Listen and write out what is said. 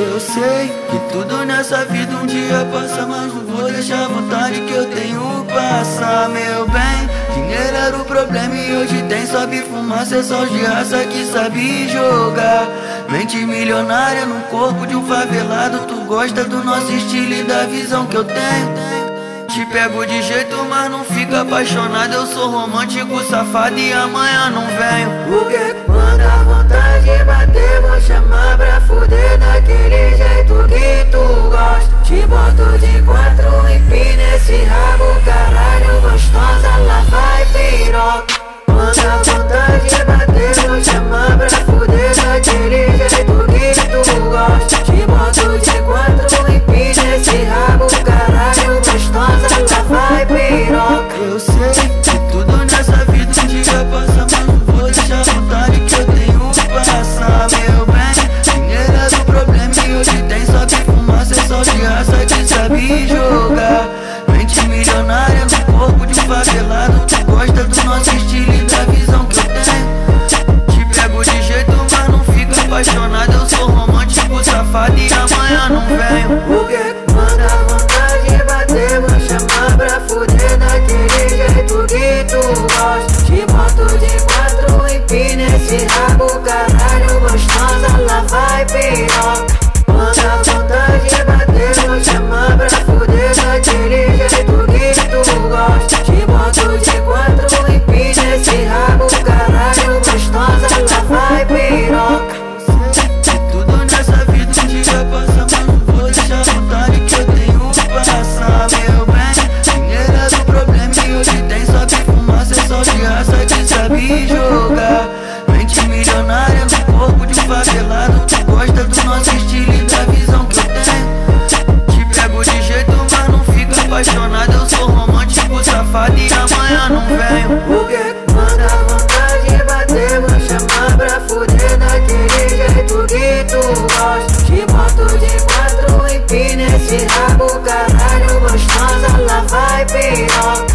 Eu sei que tudo nessa vida um dia passa, mas não vou deixar a vontade que eu tenho passar, meu bem. Dinheiro era o problema e hoje tem sobe fumaça, é só de raça que sabe jogar. Mente milionária no corpo de um favelado, tu gosta do nosso estilo e da visão que eu tenho. Te pego de jeito, mas não fica apaixonado. Eu sou romântico, safado e amanhã não venho. Porque quando a Quando que tu gosta. Te boto de quatro e pina esse rabo, caralho, gostosa, lá vai vontade sonho não venho, Porque quando a vontade bater Vou chamar pra fuder daquele jeito que tu gosta. Te boto de quatro, empina esse rabo Caralho gostosa, lá vai piroca.